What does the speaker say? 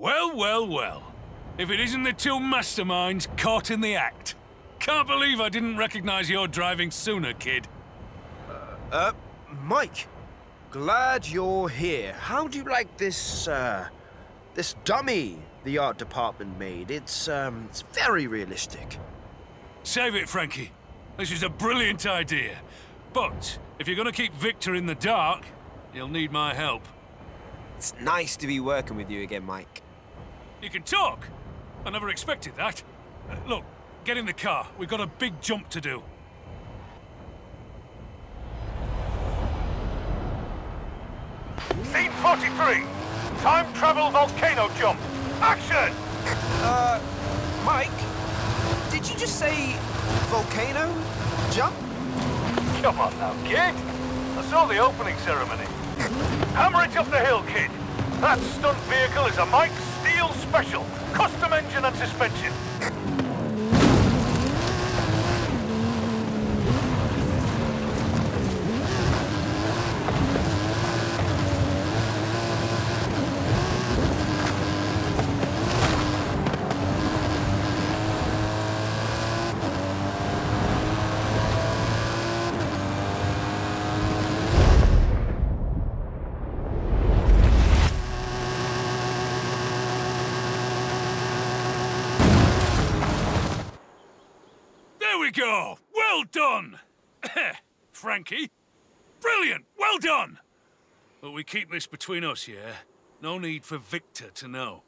Well, well, well. If it isn't the two masterminds caught in the act. Can't believe I didn't recognize your driving sooner, kid. Uh, Mike, glad you're here. How do you like this, uh, this dummy the art department made? It's, um, it's very realistic. Save it, Frankie. This is a brilliant idea. But if you're gonna keep Victor in the dark, you'll need my help. It's nice to be working with you again, Mike. You can talk. I never expected that. Uh, look, get in the car. We've got a big jump to do. Scene 43. Time travel volcano jump. Action! Uh, Mike, did you just say volcano jump? Come on now, kid. I saw the opening ceremony. Hammer it up the hill, kid. That stunt vehicle is a Mike Steel Special. Custom engine and suspension. We go! Well done! Frankie. Brilliant! Well done! But we keep this between us, yeah? No need for Victor to know.